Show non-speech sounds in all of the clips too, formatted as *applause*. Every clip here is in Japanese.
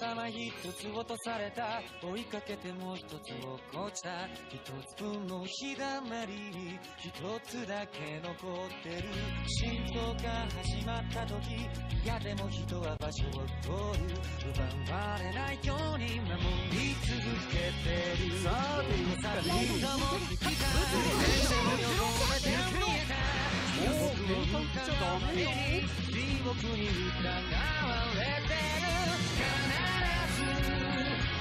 玉一つ落とされた追いかけても一つ落っこちた。一つ分の日だまり一つだけ残ってる浸透が始まった時いやでも人は場所を取る。奪われないように守り続けてる。さて行くかね一度も聞きたい電車の横目で見えたもう喧嘩売っちゃダメよ地獄に疑われてる。必ず *laughs*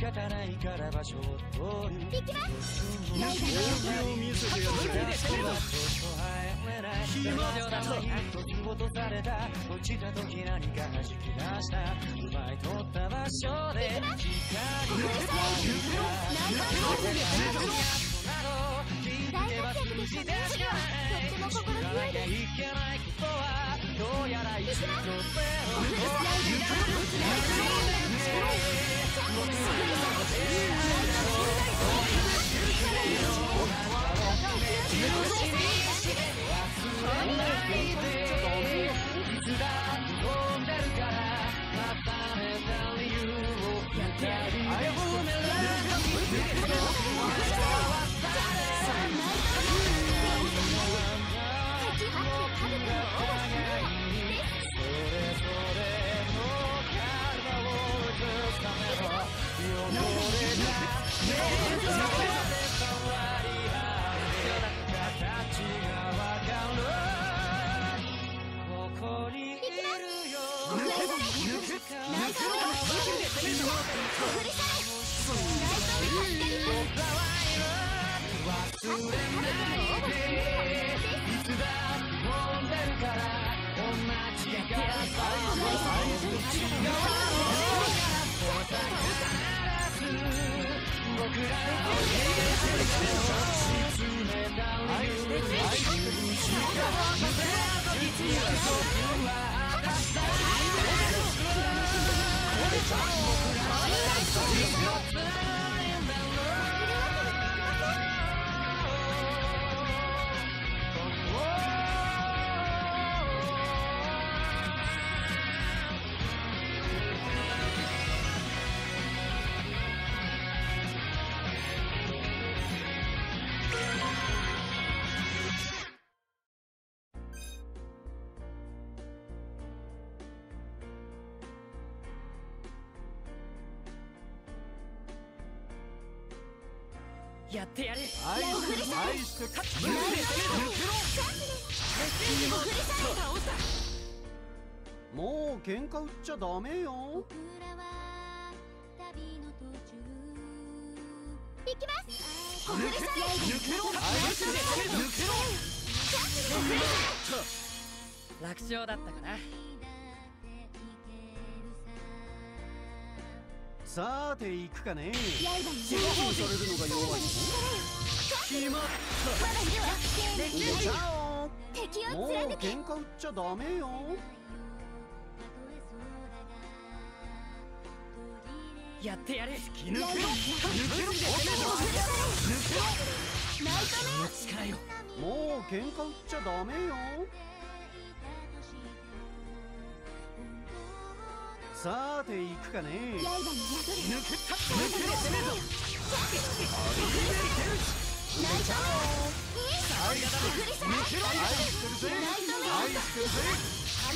方ないから場所を取る行きます本気を見せてやる暇だと落とされた落ちた時何か弾き出した奪い取った場所で光を大活躍でしたねとっても心強いですいやってやる。愛して愛して勝つもう喧嘩売っちゃダメよ。僕らは旅の途中行きます抜けろ愛して楽勝だったかなさて行くかね。刃に支配されるのが弱い決まっ我た。チャオ敵もうを貫け喧嘩売っちゃダメよやってやる気抜けろ。ナイト力よもう喧嘩売っちゃダメよさて行くかね。メ刃に宿る抜けた抜けろ。攻めぞナイト愛してる抜けろ。愛してるぜ愛してるぜこ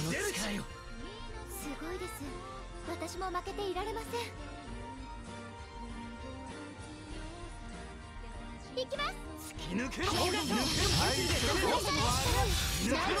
の力よすごい。です私も負けてい。られません行きます突き抜けろ抜けろ愛してるぞ抜けろ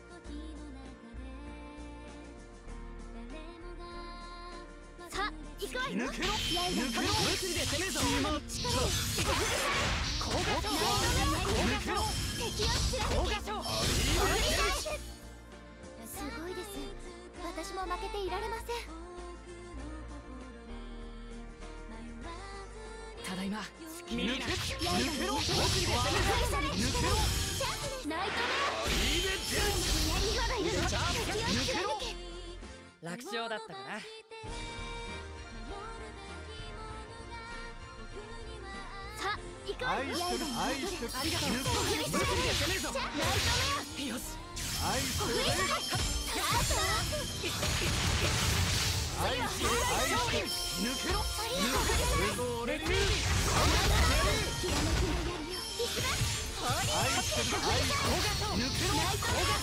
敵を貫高け画すごいです。私も負けていられません。ただいま。ミリーナ刃抜けろ抜物理で攻める。ぞ抜けろナイトメア槍ほどいる。ぞ敵を貫け楽勝だったかな愛してる愛してるありがとう振り物理で攻めるぞナイトよし愛してるメアスタ愛してる愛してる抜けろそれぞれレクールきらめきの槍よいきます愛してる愛してる抜けろナイトメア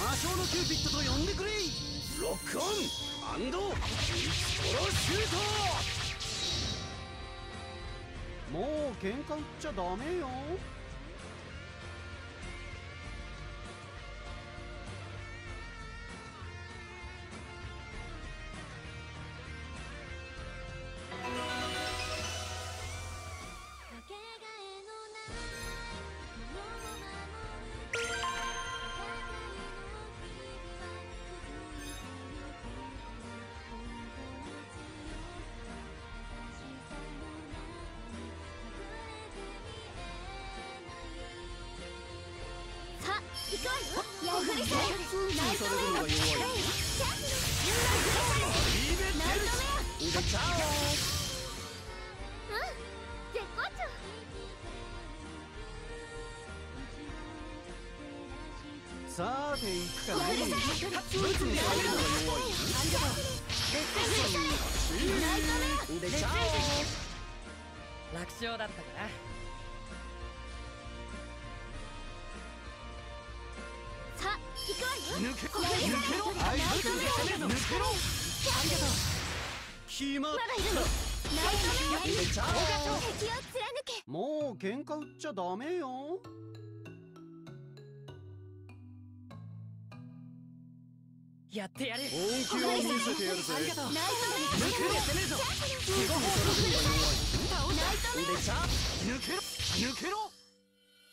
魔性のキューピッドと呼んでくれ Lock on and throw shootト！もう喧嘩売っちゃダメよ。でちゃう。ん絶好調さて行くかねナイトメアでちゃ楽勝だったかなさあ行くわよ。抜け抜けろ愛してる抜けろ。決まだいるの？ナイト敵を貫けもう喧嘩売っちゃダメよ。やってやる本気を見せてやるぜ。ありがとうナイトメ抜けろ攻めるぞでちゃ抜けろ。抜けろ。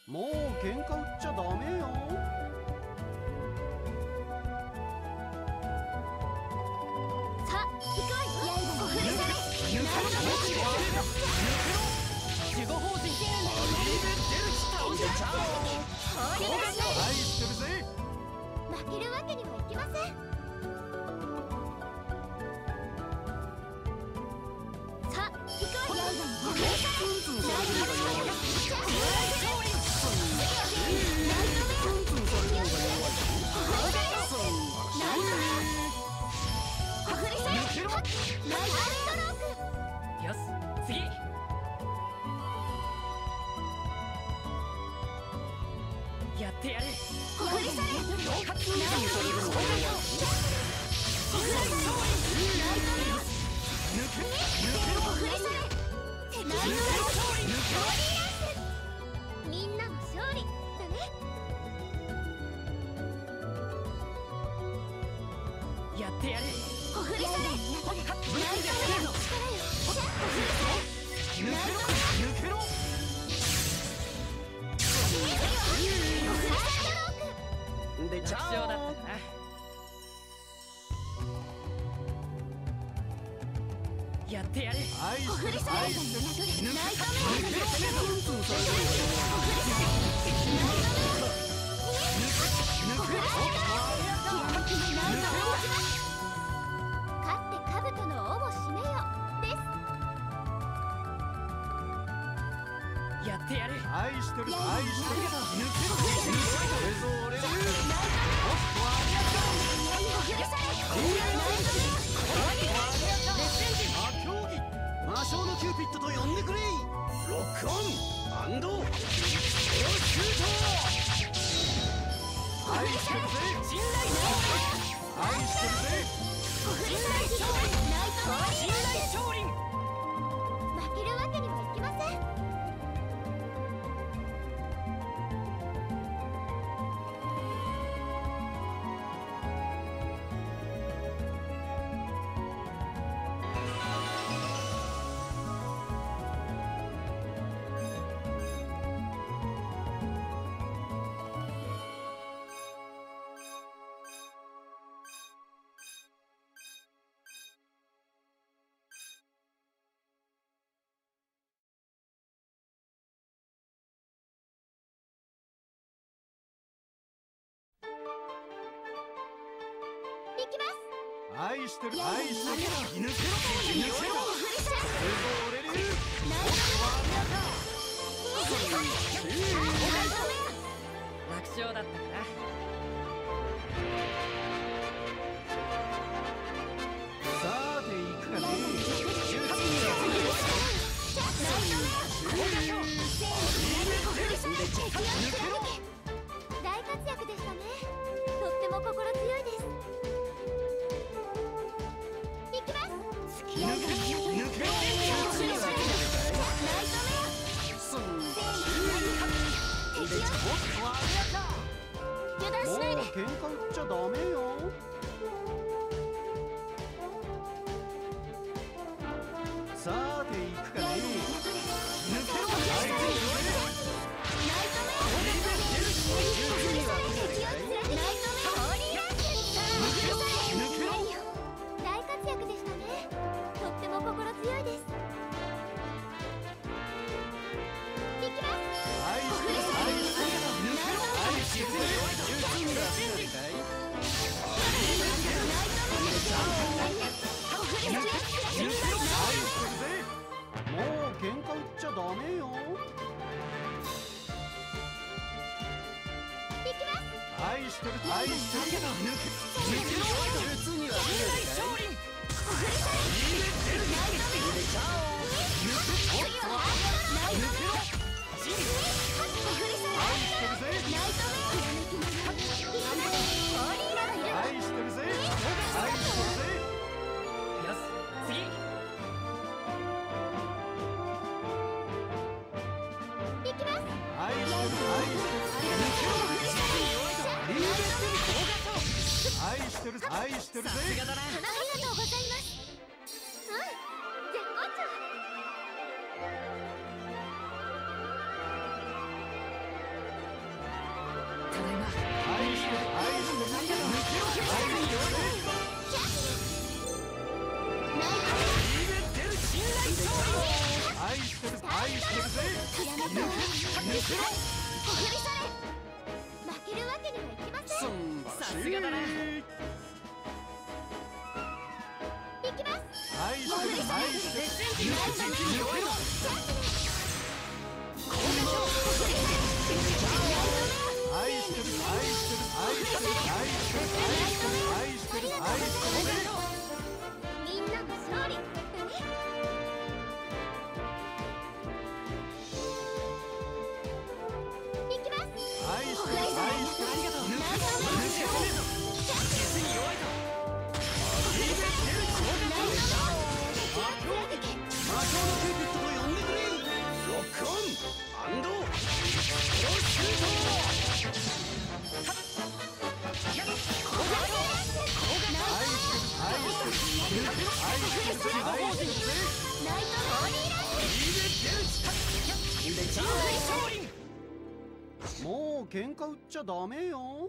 もう喧嘩売っちゃダメよ護法人倒した愛してるぜ負けるわけにはいきませんさあ行くわよ刃振りさナイトメアナイトメアやってやる。ってやる。愛してる愛してるナイトメア勝って兜の尾を締めよですやってやる。愛してる。愛してる。抜けろきます。愛してる愛してるけろ抜けろたかなさーて行くかね愛してる愛してる抜け術には無理だよ愛してるぜ。愛してるぜ。さすがだなありがとうございますうん絶好調さすがだなみんなの勝利喧嘩売っちゃダメよ。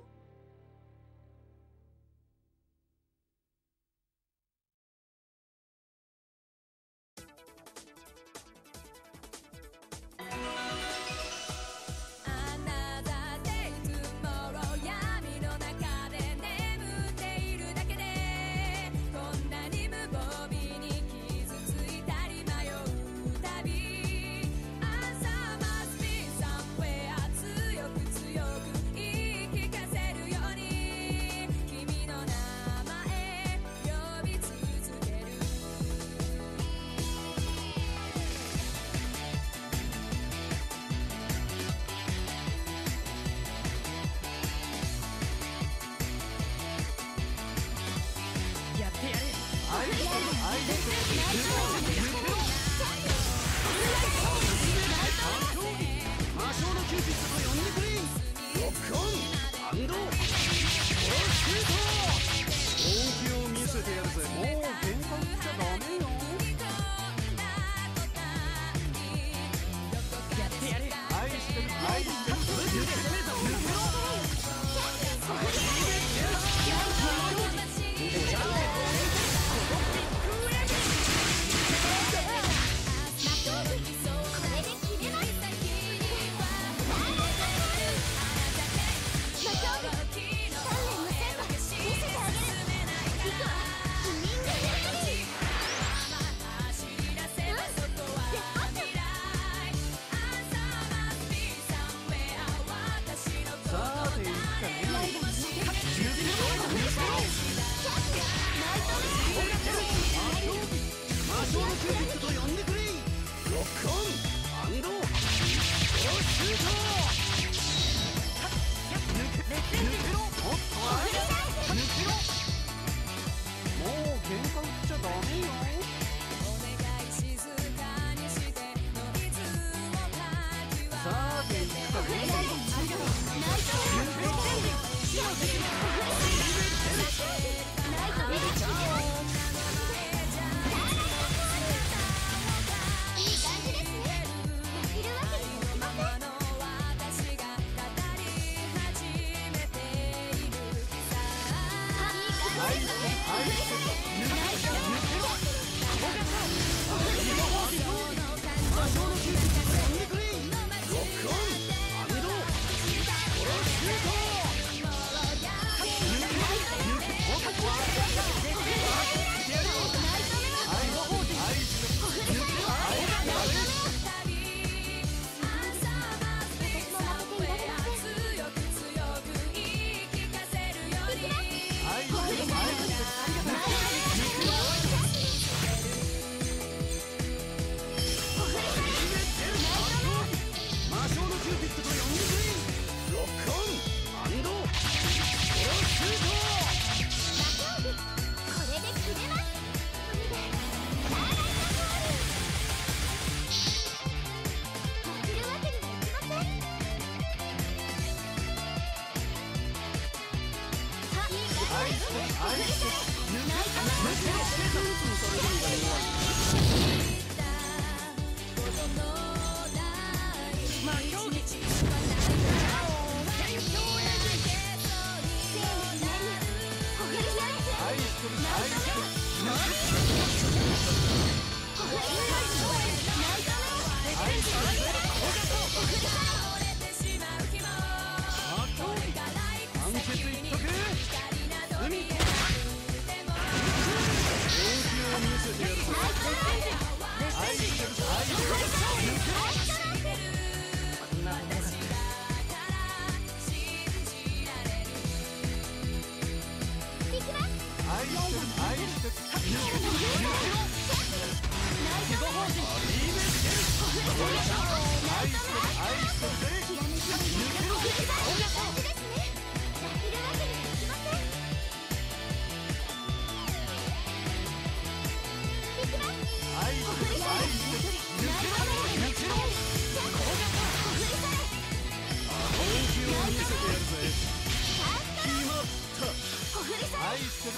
Let's go.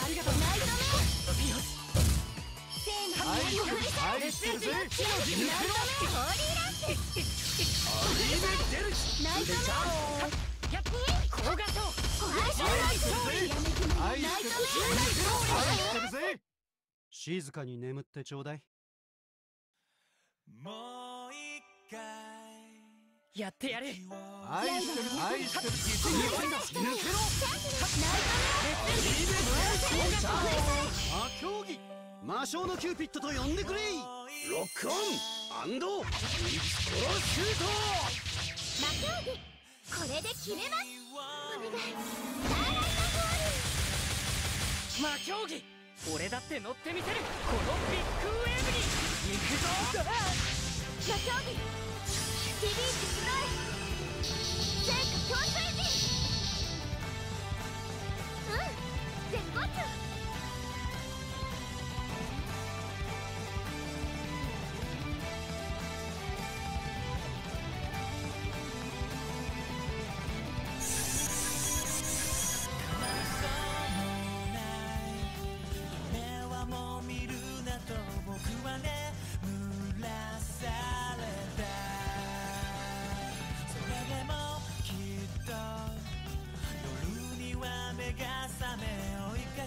ありがとう静かに眠ってちょうだいもう一回やってやれ愛してる愛してる魔性のキューピッドと呼んでくれロックオン。アンド。スシュート魔競技これで決めますお願い。ーライトール魔競技俺だって乗ってみせる。このビッグウェーブに行くぞ。魔競技ースロイうん。絶好調。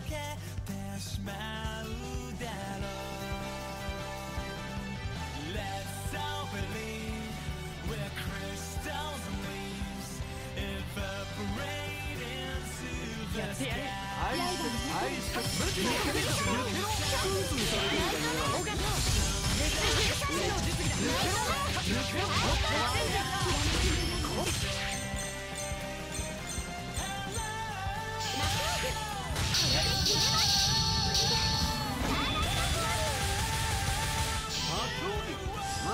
しまうだろう Let's all believe we're crystals and leaves evaporate into や the ってやる sky 愛して愛して抜けろ抜けろツンツンされるんだよ尾形魔競技魔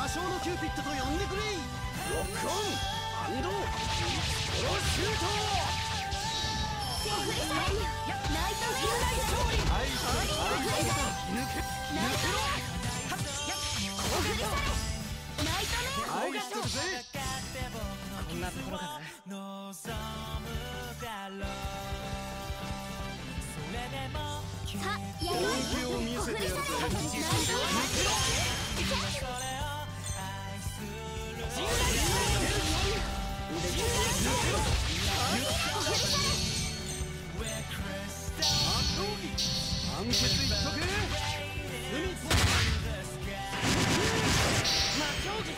性のキューピッド。と呼んでくれロック。オンアンドストロシュート愛して愛して抜け抜けろ愛してるぜこんなところかなも本気を見せてやるぜそれを愛する魔競技判決いっとけ海と魔競技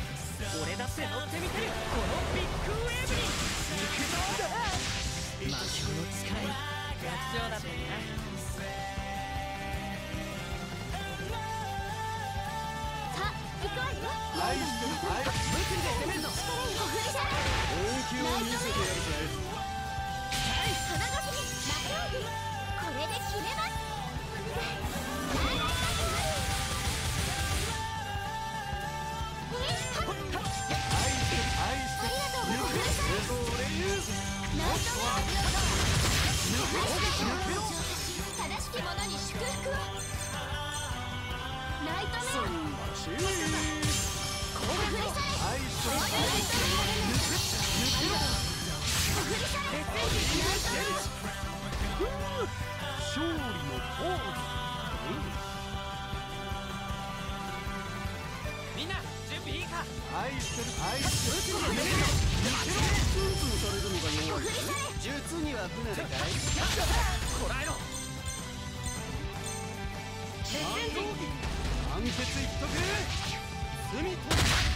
俺だって乗ってみせるこのビッグウェーブに魔性の力楽勝だったん愛してる愛無理で攻めるぞ本気を見せてやるぜこれで決めます。愛してる愛してる抜けろそれ俺言う正しき者に祝福をナイトメア勝利のポーズみんな準備いいか？愛してる愛してる抜けろ抜けろツンツンされるのが弱い術には不慣れか？いこらえろ魔競技判決いっとけ隅と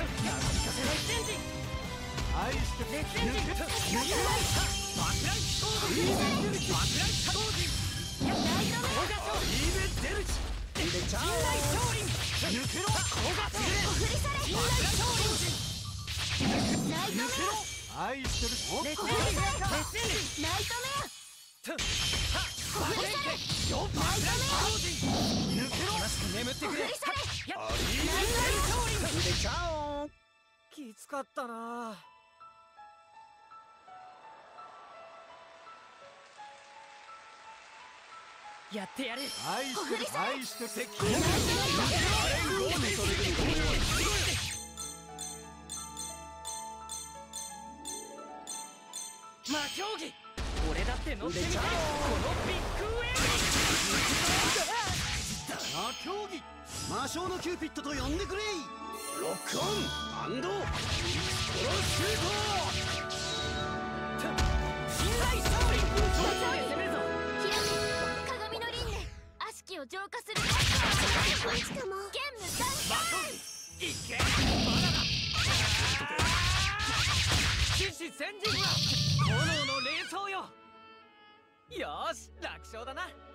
愛してる抜け抜けろ爆弾飛行時爆弾飛行時イベデルチでちゃ陣内少林抜けろナイトメ抜けろ愛してるおっ熱アナイトメよかったな。やってやる。愛してる。愛して魔競技。俺だって乗ってみたい魔性のキューピッドと呼んでくれロックオン。アンドストロシュート陣内少林マジで攻めるぞひらめ鏡の輪廻悪しきを浄化する。しかも剣無三いけまだだ獅子戦陣は炎の霊装よ。よし楽勝だな「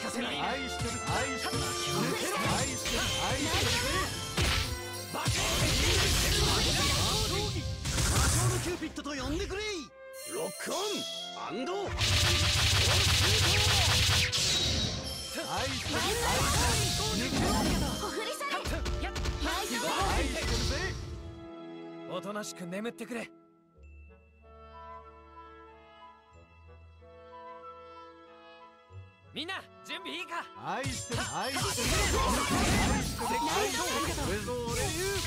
かせない愛してる愛してる愛してる愛してるぜバケ魔性のキューピッドと呼んでくれロックオンアンド愛してる愛してる抜けろほふりされッやっ大丈夫愛してるぜおとなしく眠ってくれ。みんな準備いいか？愛してる愛してる。愛してる。愛してる。これぞ俺言う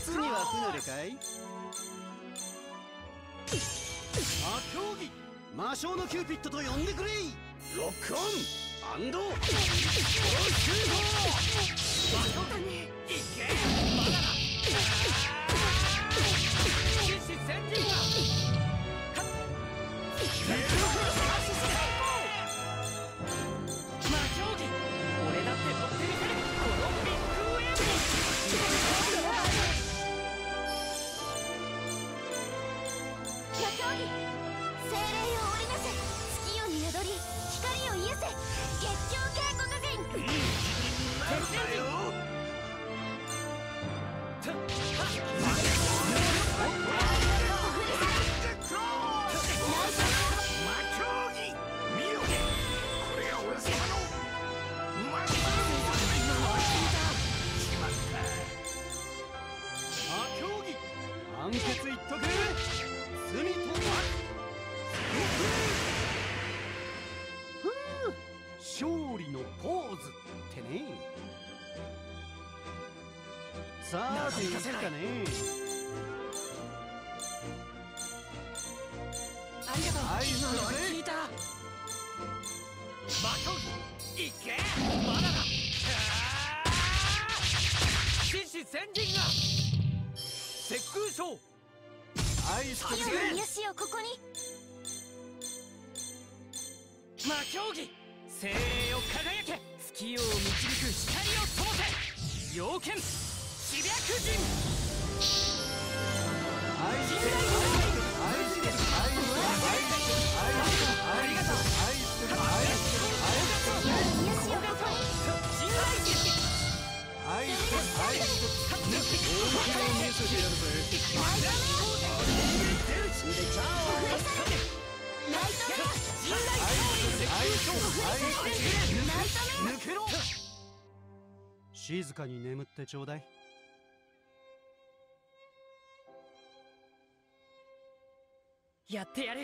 術には不慣れかい魔競技魔性のキューピッドと呼んでくれロックオンアンドいけバナナ獅子戦人が Yeah. せないかねありがとう。の聞いたバトいけ先人が石空としをここに魔競技精鋭を輝け月を導く光を灯せ要件静かに眠ってちょうだいやってやる。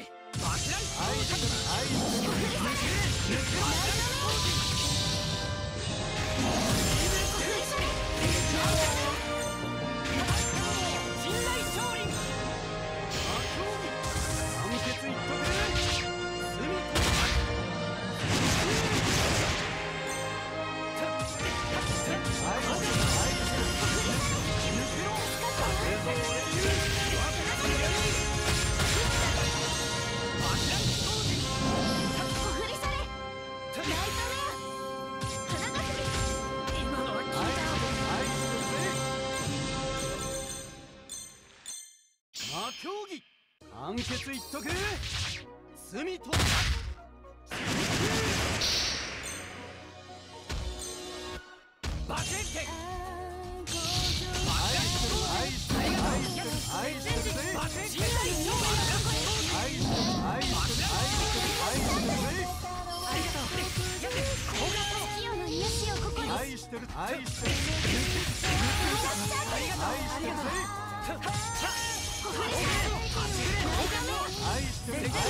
罪と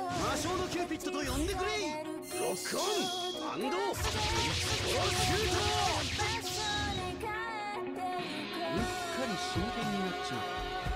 魔性のキューピッドと呼んでくれ Lock on and throw shootうっかり真剣になっちまった